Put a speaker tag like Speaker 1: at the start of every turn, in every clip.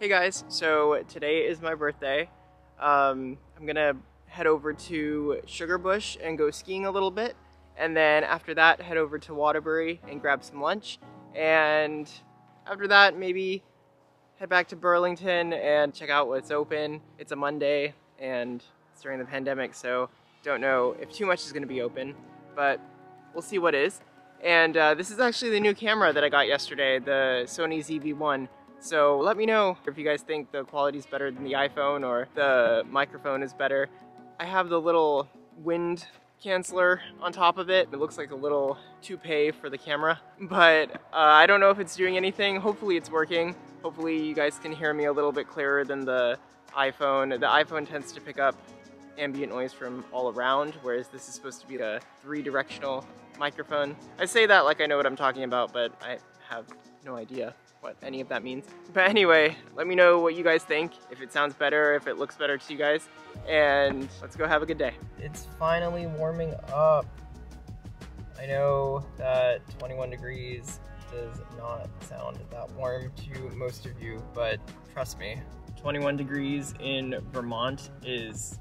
Speaker 1: Hey guys, so today is my birthday. Um, I'm gonna head over to Sugarbush and go skiing a little bit, and then after that head over to Waterbury and grab some lunch, and after that maybe head back to Burlington and check out what's open. It's a Monday and it's during the pandemic, so don't know if too much is gonna be open, but we'll see what is. And uh, this is actually the new camera that I got yesterday, the Sony ZV-1. So let me know if you guys think the quality is better than the iPhone or the microphone is better. I have the little wind canceller on top of it. It looks like a little toupee for the camera, but uh, I don't know if it's doing anything. Hopefully it's working. Hopefully you guys can hear me a little bit clearer than the iPhone. The iPhone tends to pick up ambient noise from all around, whereas this is supposed to be a three-directional microphone. I say that like I know what I'm talking about, but I have no idea what any of that means. But anyway, let me know what you guys think, if it sounds better, if it looks better to you guys, and let's go have a good day. It's finally warming up. I know that 21 degrees does not sound that warm to most of you, but trust me, 21 degrees in Vermont is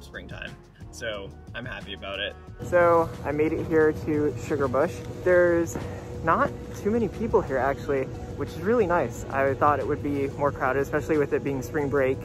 Speaker 1: springtime. So I'm happy about it. So I made it here to Sugarbush. There's not too many people here actually, which is really nice. I thought it would be more crowded, especially with it being spring break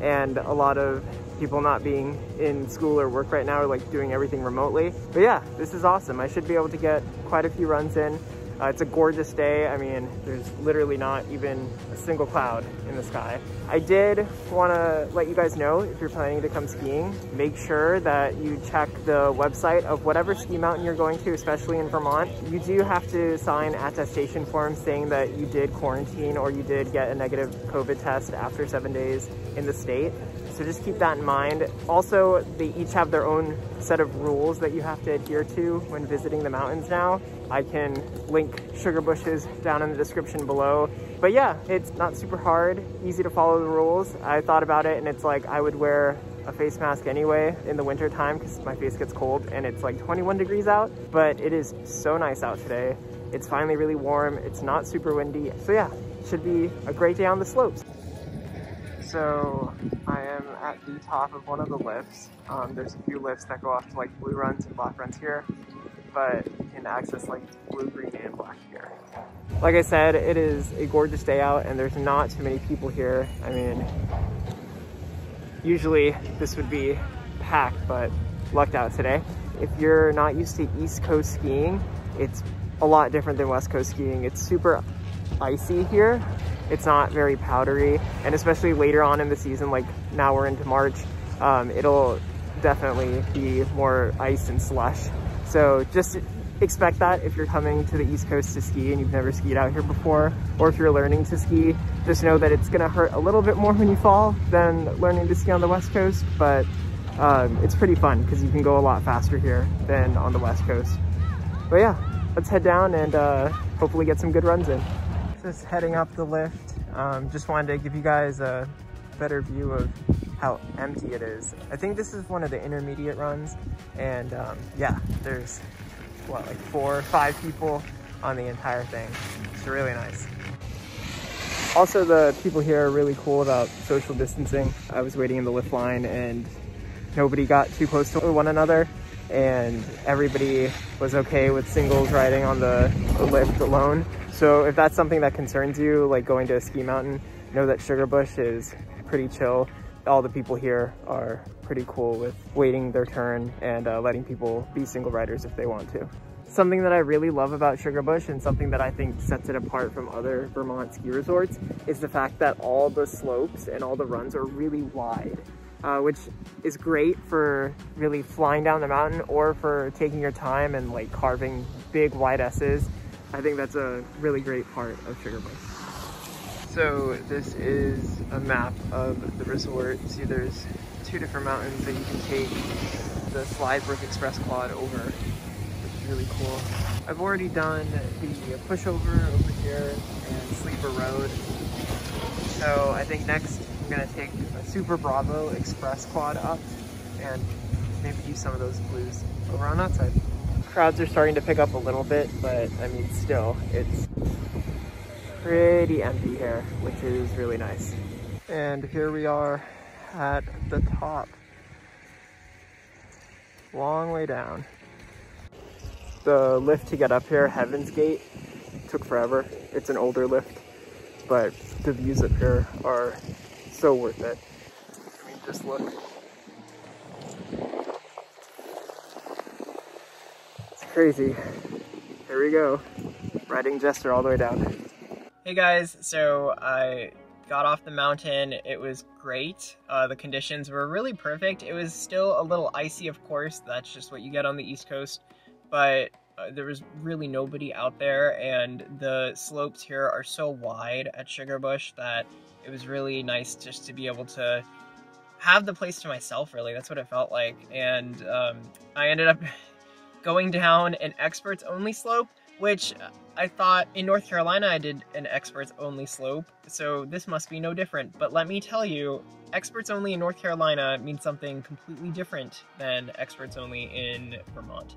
Speaker 1: and a lot of people not being in school or work right now or like doing everything remotely. But yeah, this is awesome. I should be able to get quite a few runs in. Uh, it's a gorgeous day. I mean, there's literally not even a single cloud in the sky. I did want to let you guys know if you're planning to come skiing, make sure that you check the website of whatever ski mountain you're going to, especially in Vermont. You do have to sign attestation forms saying that you did quarantine or you did get a negative COVID test after seven days in the state. So just keep that in mind. Also, they each have their own set of rules that you have to adhere to when visiting the mountains now. I can link Sugarbush's down in the description below. But yeah, it's not super hard, easy to follow the rules. I thought about it and it's like I would wear a face mask anyway in the winter time because my face gets cold and it's like 21 degrees out, but it is so nice out today. It's finally really warm. It's not super windy. So yeah, should be a great day on the slopes. So I am at the top of one of the lifts. Um, there's a few lifts that go off to like blue runs and black runs here, but you can access like blue, green, and black here. Like I said, it is a gorgeous day out and there's not too many people here. I mean, usually this would be packed, but lucked out today. If you're not used to East Coast skiing, it's a lot different than West Coast skiing. It's super icy here it's not very powdery and especially later on in the season like now we're into march um, it'll definitely be more ice and slush so just expect that if you're coming to the east coast to ski and you've never skied out here before or if you're learning to ski just know that it's to hurt a little bit more when you fall than learning to ski on the west coast but um, it's pretty fun because you can go a lot faster here than on the west coast but yeah let's head down and uh, hopefully get some good runs in just heading up the lift. Um, just wanted to give you guys a better view of how empty it is. I think this is one of the intermediate runs and um, yeah, there's what, like four or five people on the entire thing. It's really nice. Also, the people here are really cool about social distancing. I was waiting in the lift line and nobody got too close to one another and everybody was okay with singles riding on the, lift alone. So if that's something that concerns you, like going to a ski mountain, know that Sugarbush is pretty chill. All the people here are pretty cool with waiting their turn and uh, letting people be single riders if they want to. Something that I really love about Sugarbush and something that I think sets it apart from other Vermont ski resorts is the fact that all the slopes and all the runs are really wide. Uh, which is great for really flying down the mountain or for taking your time and like carving big wide S's I think that's a really great part of Sugarbush. So this is a map of the resort. See there's two different mountains that you can take the Slidebrook Express Quad over, which is really cool. I've already done the pushover over here and Sleeper Road. So I think next I'm gonna take a Super Bravo Express Quad up and maybe use some of those blues over on that side crowds are starting to pick up a little bit, but I mean, still, it's pretty empty here, which is really nice. And here we are at the top. Long way down. The lift to get up here, Heaven's Gate, took forever. It's an older lift, but the views up here are so worth it. I mean, just look. It's crazy. Here we go. Riding Jester all the way down. Hey guys, so I got off the mountain. It was great. Uh, the conditions were really perfect. It was still a little icy, of course. That's just what you get on the East Coast. But uh, there was really nobody out there, and the slopes here are so wide at Sugarbush that it was really nice just to be able to have the place to myself, really. That's what it felt like. And um, I ended up going down an experts only slope, which I thought in North Carolina I did an experts only slope, so this must be no different. But let me tell you, experts only in North Carolina means something completely different than experts only in Vermont.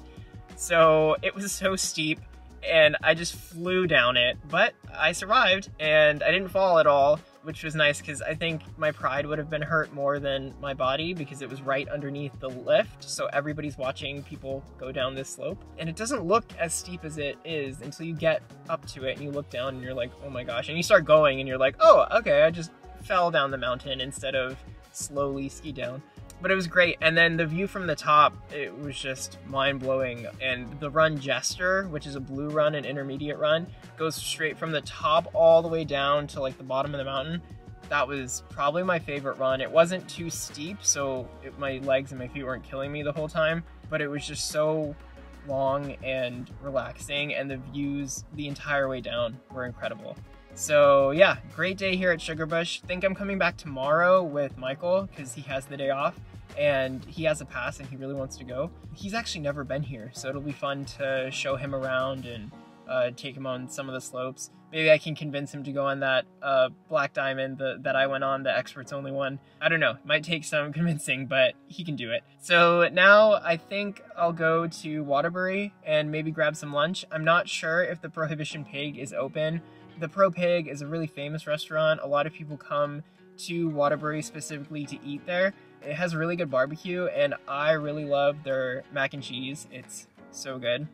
Speaker 1: So it was so steep and I just flew down it, but I survived and I didn't fall at all which was nice because I think my pride would have been hurt more than my body because it was right underneath the lift. So everybody's watching people go down this slope. And it doesn't look as steep as it is until you get up to it and you look down and you're like, oh my gosh. And you start going and you're like, oh, okay, I just fell down the mountain instead of slowly ski down but it was great. And then the view from the top, it was just mind blowing. And the run Jester, which is a blue run and intermediate run, goes straight from the top all the way down to like the bottom of the mountain. That was probably my favorite run. It wasn't too steep, so it, my legs and my feet weren't killing me the whole time, but it was just so long and relaxing, and the views the entire way down were incredible. So yeah, great day here at Sugarbush. Think I'm coming back tomorrow with Michael because he has the day off and he has a pass and he really wants to go. He's actually never been here, so it'll be fun to show him around and uh, take him on some of the slopes. Maybe I can convince him to go on that uh, Black Diamond the, that I went on, the experts only one. I don't know, might take some convincing, but he can do it. So now I think I'll go to Waterbury and maybe grab some lunch. I'm not sure if the Prohibition Pig is open. The Pro Pig is a really famous restaurant. A lot of people come to Waterbury specifically to eat there. It has really good barbecue, and I really love their mac and cheese. It's so good.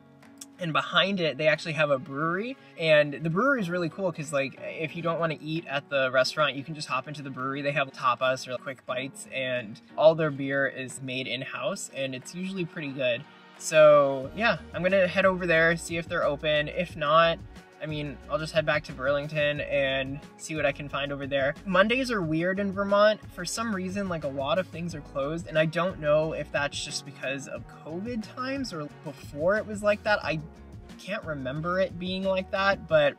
Speaker 1: And behind it, they actually have a brewery, and the brewery is really cool because, like, if you don't want to eat at the restaurant, you can just hop into the brewery. They have tapas or quick bites, and all their beer is made in house, and it's usually pretty good. So, yeah, I'm gonna head over there, see if they're open. If not, I mean, I'll just head back to Burlington and see what I can find over there. Mondays are weird in Vermont. For some reason, like a lot of things are closed, and I don't know if that's just because of COVID times or before it was like that. I can't remember it being like that, but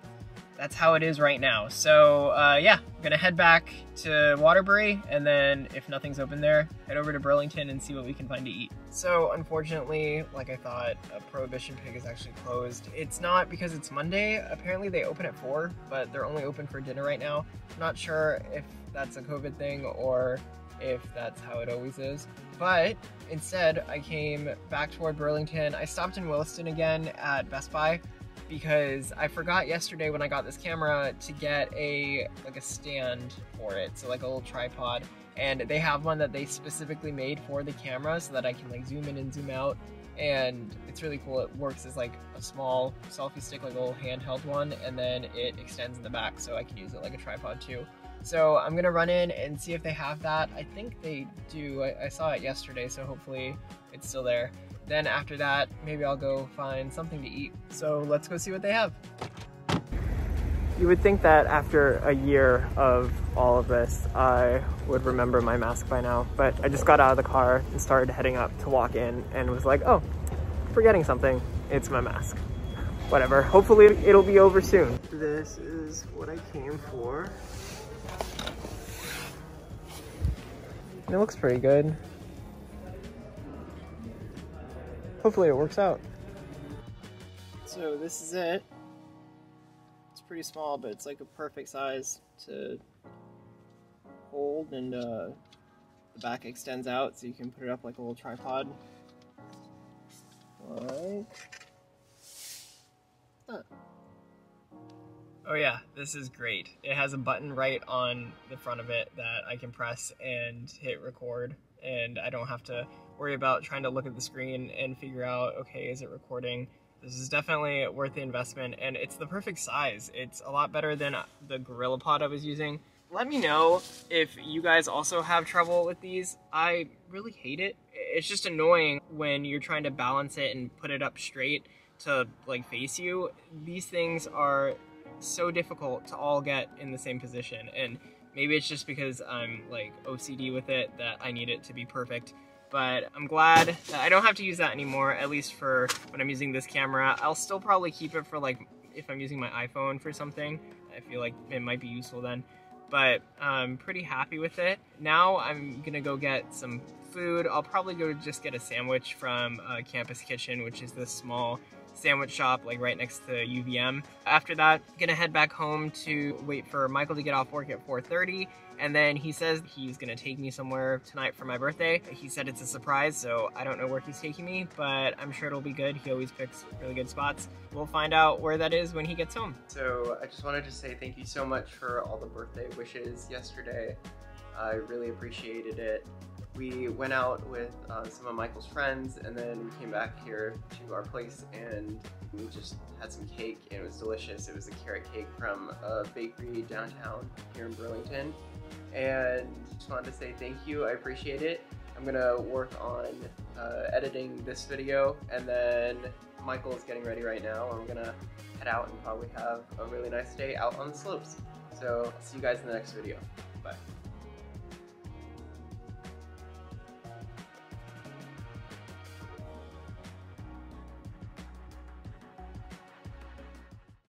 Speaker 1: that's how it is right now. So uh, yeah, I'm gonna head back to Waterbury and then if nothing's open there, head over to Burlington and see what we can find to eat. So unfortunately, like I thought, a Prohibition Pig is actually closed. It's not because it's Monday. Apparently they open at 4, but they're only open for dinner right now. I'm not sure if that's a COVID thing or if that's how it always is. But instead, I came back toward Burlington. I stopped in Williston again at Best Buy because I forgot yesterday when I got this camera to get a like a stand for it, so like a little tripod. And they have one that they specifically made for the camera so that I can like zoom in and zoom out. And it's really cool. It works as like a small selfie stick, like a little handheld one, and then it extends in the back so I can use it like a tripod too. So I'm gonna run in and see if they have that. I think they do. I, I saw it yesterday, so hopefully it's still there. Then after that, maybe I'll go find something to eat. So let's go see what they have. You would think that after a year of all of this, I would remember my mask by now, but I just got out of the car and started heading up to walk in and was like, oh, forgetting something, it's my mask. Whatever, hopefully it'll be over soon. This is what I came for. It looks pretty good. Hopefully it works out. So this is it. It's pretty small, but it's like a perfect size to hold and uh, the back extends out so you can put it up like a little tripod. Like that. Oh yeah, this is great. It has a button right on the front of it that I can press and hit record and I don't have to worry about trying to look at the screen and figure out, okay, is it recording? This is definitely worth the investment and it's the perfect size. It's a lot better than the GorillaPod I was using. Let me know if you guys also have trouble with these. I really hate it. It's just annoying when you're trying to balance it and put it up straight to like face you. These things are so difficult to all get in the same position and maybe it's just because I'm like OCD with it that I need it to be perfect but I'm glad I don't have to use that anymore, at least for when I'm using this camera. I'll still probably keep it for like, if I'm using my iPhone for something, I feel like it might be useful then. But I'm pretty happy with it. Now I'm gonna go get some food. I'll probably go just get a sandwich from uh, Campus Kitchen, which is this small sandwich shop like right next to UVM. After that, gonna head back home to wait for Michael to get off work at 4.30 and then he says he's gonna take me somewhere tonight for my birthday. He said it's a surprise, so I don't know where he's taking me, but I'm sure it'll be good. He always picks really good spots. We'll find out where that is when he gets home. So I just wanted to say thank you so much for all the birthday wishes yesterday. I really appreciated it we went out with uh, some of Michael's friends and then we came back here to our place and we just had some cake and it was delicious. It was a carrot cake from a bakery downtown here in Burlington. And just wanted to say thank you, I appreciate it. I'm gonna work on uh, editing this video and then Michael is getting ready right now. We're gonna head out and probably have a really nice day out on the slopes. So see you guys in the next video. Bye.